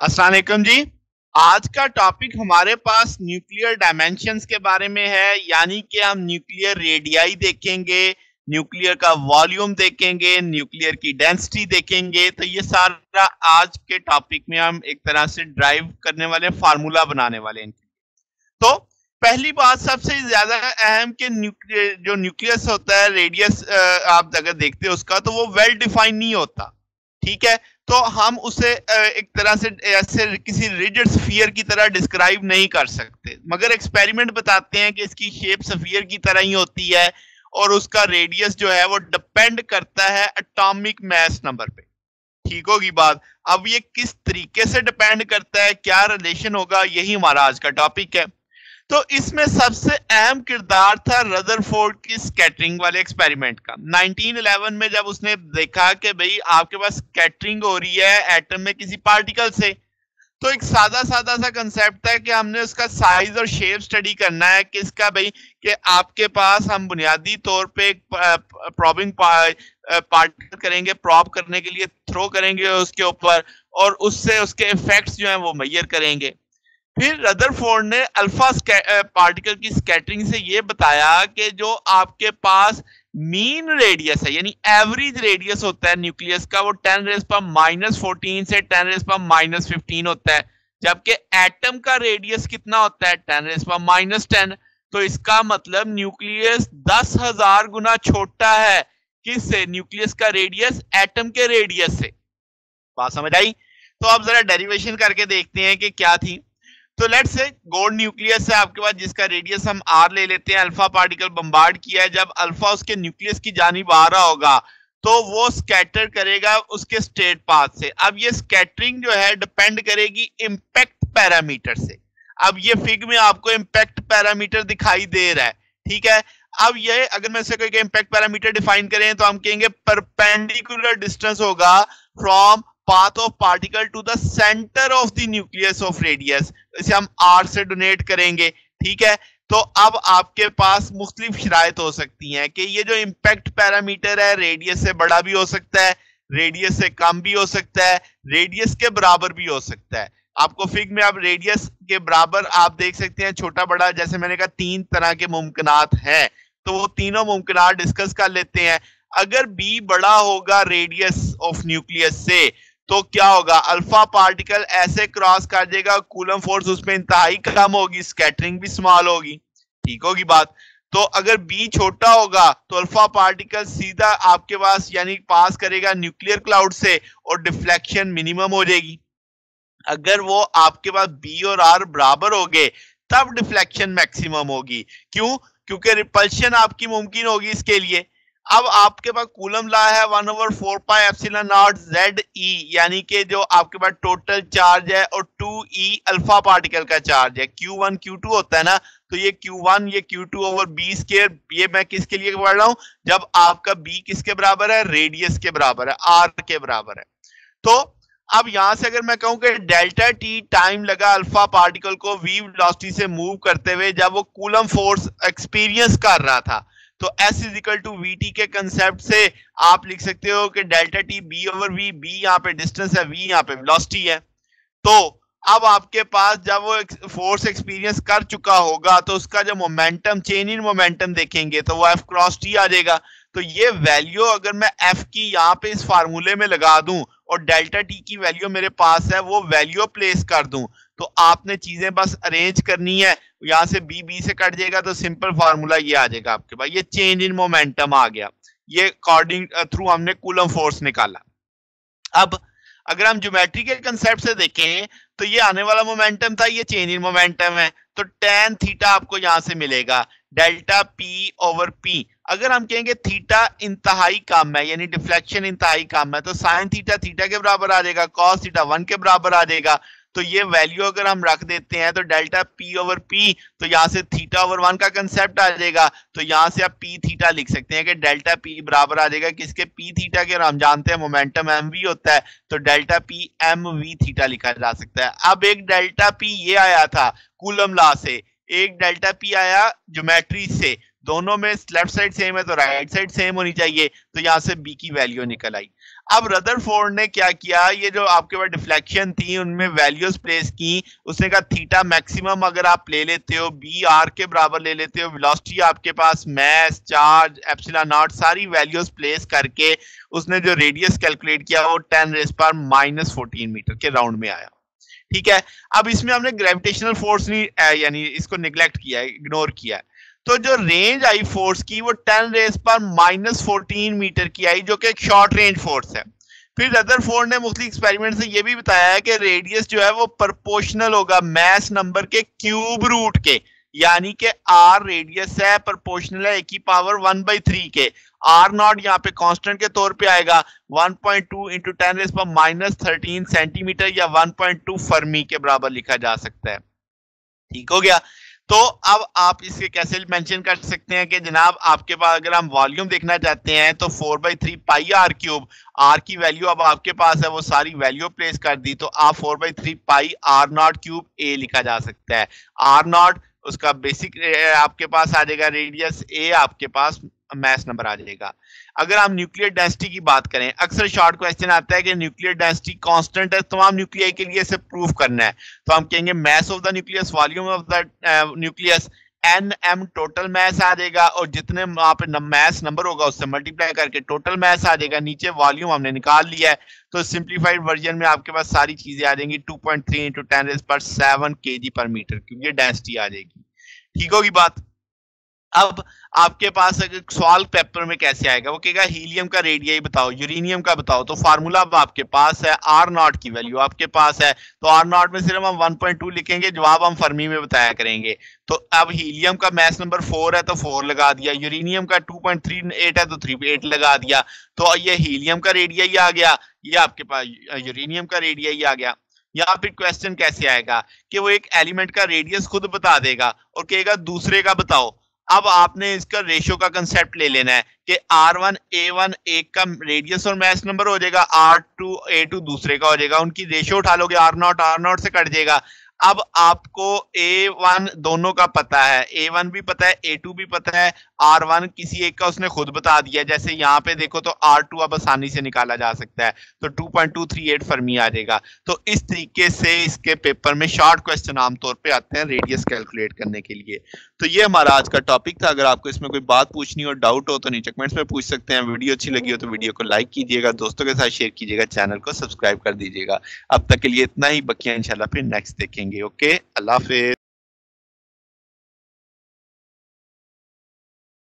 अस्सलाम जी। आज का टॉपिक हमारे पास न्यूक्लियर डायमेंशंस के बारे में है, यानी कि हम न्यूक्लियर रेडियाई देखेंगे न्यूक्लियर का वॉल्यूम देखेंगे न्यूक्लियर की डेंसिटी देखेंगे। तो ये सारा आज के टॉपिक में हम एक तरह से ड्राइव करने वाले फार्मूला बनाने वाले हैं तो पहली बात सबसे ज़्यादा अहम कि न्यूक्लियर जो न्यूक्लियस होता है रेडियस आप अगर देखते हो उसका तो वो वेल डिफाइन नहीं होता। ठीक है? तो हम उसे एक तरह से, ऐसे किसी रिजिड स्फीयर की तरह डिस्क्राइब नहीं कर सकते। मगर एक्सपेरिमेंट बताते हैं कि इसकी शेप स्फीयर की तरह ही होती है और उसका रेडियस जो है वो डिपेंड करता है एटॉमिक मैस नंबर पे। ठीक होगी बात? अब ये किस तरीके से डिपेंड करता है, क्या रिलेशन होगा, यही हमारा आज का टॉपिक है। तो इसमें सबसे अहम किरदार था रदरफोर्ड की स्कैटरिंग वाले एक्सपेरिमेंट का। 1911 में जब उसने देखा कि भाई आपके पास स्कैटरिंग हो रही है एटम में किसी पार्टिकल से तो एक सादा सादा सा कंसेप्ट था कि हमने उसका साइज़ और शेप स्टडी करना है किसका भाई, कि आपके पास हम बुनियादी तौर पे प्रॉबिंग पार्टिकल करेंगे प्रॉप करने के लिए थ्रो करेंगे उसके ऊपर और उससे उसके इफेक्ट्स जो हैं वो मैयर करेंगे। फिर रदरफोर्ड ने अल्फ़ा पार्टिकल की स्कैटरिंग से ये बताया कि जो आपके पास मीन रेडियस है, यानी एवरेज रेडियस होता है न्यूक्लियस का, वो टेन रेस पर माइनस फोर्टीन से टेन रेस पर माइनस फिफ्टीन होता है। जबकि एटम का रेडियस कितना होता है? टेन रेस पर माइनस टेन तो इसका मतलब न्यूक्लियस दस हज़ार गुना छोटा है। किससे? न्यूक्लियस का रेडियस एटम के रेडियस से। बात समझ आई? तो अब जरा डेरिवेशन करके देखते हैं कि क्या थी। तो लेट से गोल्ड न्यूक्लियस है आपके पास, जिसका रेडियस हम आर ले लेते हैं अल्फ़ा पार्टिकल बम्बार्ड किया है, जब अल्फ़ा उसके न्यूक्लियस की जानिब आ रहा होगा तो वो स्कैटर करेगा उसके स्टेट पाथ से। अब ये स्कैटरिंग जो है डिपेंड करेगी इम्पैक्ट पैरामीटर से। अब ये फिग में आपको इम्पैक्ट पैरामीटर दिखाई दे रहा है, ठीक है? अब ये, अगर मैं कोई इम्पैक्ट पैरामीटर डिफाइन करें तो हम कहेंगे परपेंडिकुलर डिस्टेंस होगा from path of particle to the centre of the nucleus of radius इसे हम आर से डोनेट करेंगे, ठीक है? तो अब आपके पास मुख्तलिफ़ शरात हो सकती हैं कि ये जो इम्पैक्ट पैरामीटर है रेडियस से बड़ा भी हो सकता है रेडियस से कम भी हो सकता है रेडियस के बराबर भी हो सकता है। आपको फिग में आप रेडियस के बराबर आप देख सकते हैं, छोटा बड़ा, जैसे मैंने कहा, तीन तरह के मुमकिनात हैं। तो वो तीनों मुमकिन डिस्कस कर लेते हैं। अगर बी बड़ा होगा रेडियस ऑफ़ न्यूक्लियस से तो क्या होगा? अल्फ़ा पार्टिकल ऐसे क्रॉस कर देगा कूलम फोर्स उसमें इंतहाई कम होगी स्कैटरिंग भी स्मॉल होगी। ठीक होगी बात? तो अगर बी छोटा होगा तो अल्फ़ा पार्टिकल सीधा आपके पास, यानी पास करेगा न्यूक्लियर क्लाउड से, और डिफ्लेक्शन मिनिमम हो जाएगी। अगर वो आपके पास बी और आर बराबर हो गए, तब डिफ्लेक्शन मैक्सिमम होगी। क्यों? क्योंकि रिपल्शन आपकी मुमकिन होगी इसके लिए। अब आपके पास कूलम ला है one over four pi epsilon naught Z E, यानी कि जो आपके पास टोटल चार्ज है और टू ई अल्फ़ा पार्टिकल का चार्ज है। क्यू वन, क्यू टू होता है ना तो ये क्यू वन, ये Q two over B square ये मैं किसके लिए पढ़ रहा हूँ? जब आपका बी किसके बराबर है? रेडियस के बराबर है, आर के बराबर है। तो अब यहाँ से अगर मैं कहूँ कि डेल्टा टी टाइम लगा अल्फ़ा पार्टिकल को वी वेलोसिटी से मूव करते हुए, जब वो कूलम फोर्स एक्सपीरियंस कर रहा था तो S is equal to V T के कंसेप्ट से आप लिख सकते हो कि delta T B over V B यहाँ पे डिस्टेंस है वी यहाँ पे वेलोसिटी है। तो अब आपके पास जब वो फोर्स एक्सपीरियंस कर चुका होगा तो उसका जो मोमेंटम चेंज इन मोमेंटम देखेंगे तो वो एफ़ क्रॉस टी आ जाएगा। तो ये वैल्यू अगर मैं एफ़ की यहाँ पे इस फार्मूले में लगा दूँ और डेल्टा टी की वैल्यू मेरे पास है, वो वैल्यू प्लेस कर दूँ। तो आपने चीज़ें बस अरेंज करनी है, यहाँ से बी बी से कट जाएगा तो सिंपल फार्मूला ये आ जाएगा आपके पास। ये चेंज इन मोमेंटम आ गया। ये अकॉर्डिंग थ्रू हमने कूलम फोर्स निकाला। अब अगर हम ज्योमेट्री के कंसेप्ट से देखें तो ये आने वाला मोमेंटम था, ये चेंज इन मोमेंटम है। तो टेन थीटा आपको यहाँ से मिलेगा। डेल्टा पी ओवर पी अगर हम कहेंगे थीटा इंतहाई कम है, यानी डिफ्लेक्शन इंतहाई कम है तो साइन थीटा थीटा के बराबर आ जाएगा कॉस थीटा वन के बराबर आ जाएगा। तो ये वैल्यू अगर हम रख देते हैं तो डेल्टा पी ओवर पी तो यहाँ से थीटा ओवर वन का कंसेप्ट आ जाएगा। तो यहाँ से आप पी थीटा लिख सकते हैं कि डेल्टा पी बराबर आ जाएगा। किसके? पी थीटा के और हम जानते हैं मोमेंटम एम वी होता है तो delta P M V theta लिखा जा सकता है। अब एक डेल्टा पी ये आया था कूलम ला से। एक डेल्टा पी आया ज्योमेट्री से। दोनों में लेफ़्ट साइड सेम है तो राइट साइड सेम होनी चाहिए। तो यहाँ से बी की वैल्यू निकल आई। अब रदरफोर्ड ने क्या किया? ये जो आपके पास डिफ्लेक्शन थी, उनमें वैल्यूज़ प्लेस की। उसने कहा, थीटा मैक्सिमम अगर आप ले लेते हो बी आर के बराबर ले लेते हो वेलोसिटी आपके पास मैस चार्ज एप्सिलॉन नॉट सारी वैल्यूज़ प्लेस करके उसने जो रेडियस कैलकुलेट किया, वो टेन रेस पर माइनस फोर्टीन मीटर के राउंड में आया। ठीक है? अब इसमें हमने ग्रेविटेशनल फोर्स नहीं यानी इसको निग्लेक्ट किया है इग्नोर किया है। तो जो रेंज आई फोर्स की, वो टेन रेस पर माइनस फोर्टीन मीटर की आई, जो कि एक शॉर्ट रेंज फोर्स है। फिर रदर फोर्ड ने मुख्तलि एक्सपेरिमेंट से ये भी बताया है कि रेडियस जो है वो प्रपोर्शनल होगा मैस नंबर के क्यूब रूट के, यानी कि आर रेडियस है प्रपोर्शनल है, एक ही पावर वन बाई थ्री के। आर नॉट यहाँ पे कांस्टेंट के तौर पे आएगा 1.2 point two into ten raise पर माइनस थर्टीन सेंटीमीटर या 1.2 फर्मी के बराबर लिखा जा सकता है। ठीक हो गया? तो अब आप इसके कैसे मेंशन कर सकते हैं कि जनाब, आपके पास अगर हम वॉल्यूम देखना चाहते हैं तो four by three pi R cube R की वैल्यू अब आपके पास है, वो सारी वैल्यू प्लेस कर दी तो आप four by three pi R naught cube A लिखा जा सकता है। आर नॉट उसका बेसिक आपके पास आ जाएगा रेडियस ए आपके पास मैथ नंबर आ जाएगा। अगर हम न्यूक्लियर डेंसिटी की बात करें, अक्सर शॉर्ट क्वेश्चन आता है कि न्यूक्लियर डेंसिटी कांस्टेंट है तमाम न्यूक्लियर के लिए इसे प्रूव करना है। तो हम कहेंगे mass of the nucleus volume of the nucleus N M total mass आ जाएगा, और जितने वहाँ पे मैस नंबर होगा, उससे मल्टीप्लाई करके टोटल मैस आ जाएगा। नीचे वॉल्यूम हमने निकाल लिया है तो सिंप्लीफाइड वर्जन में आपके पास सारी चीज़ें आ जाएँगी 2.3 पॉइंट थ्री इंटू टेन पर सेवन के जी पर मीटर क्योंकि डेंसिटी आ जाएगी। ठीक होगी बात? अब आपके पास अगर सवाल पेपर में कैसे आएगा? वो कहेगा, हीलियम का रेडियाई बताओ, यूरेनियम का बताओ तो फार्मूला अब आपके पास है आर नॉट की वैल्यू आपके पास है। तो आर नॉट में सिर्फ़ हम 1.2 लिखेंगे, जवाब हम फर्मी में बताया करेंगे। तो अब हीलियम का मैथ नंबर फोर है तो फोर लगा दिया, यूरेनियम का 2.38 है तो थ्री एट लगा दिया। तो ये हीलियम का रेडियाई आ गया, ये आपके पास, यूरेनियम का रेडियाई आ गया। यहाँ फिर क्वेश्चन कैसे आएगा कि वो एक एलिमेंट का रेडियस खुद बता देगा और कहेगा, दूसरे का बताओ। अब आपने इसका रेशियो का कंसेप्ट ले लेना है कि आर वन ए वन एक का रेडियस और मैथ नंबर हो जाएगा आर टू ए टू दूसरे का हो जाएगा, उनकी रेशियो उठा लोगे आर नॉट आर नॉट से कट जाएगा। अब आपको ए वन दोनों का पता है ए वन भी पता है ए टू भी पता है आर वन किसी एक का उसने खुद बता दिया, जैसे यहाँ पे देखो तो आर टू अब आसानी से निकाला जा सकता है तो two point two three eight fermi आ जाएगा। तो इस तरीके से इसके पेपर में शॉर्ट क्वेश्चन आमतौर पे आते हैं रेडियस कैलकुलेट करने के लिए। तो ये हमारा आज का टॉपिक था। अगर आपको इसमें कोई बात पूछनी हो डाउट हो तो नीचे कमेंट्स में पूछ सकते हैं। वीडियो अच्छी लगी हो तो वीडियो को लाइक कीजिएगा, दोस्तों के साथ शेयर कीजिएगा चैनल को सब्सक्राइब कर दीजिएगा। अब तक के लिए इतना ही। बकिया इंशाल्लाह फिर नेक्स्ट देखेंगे ओके अल्लाह हाफिज।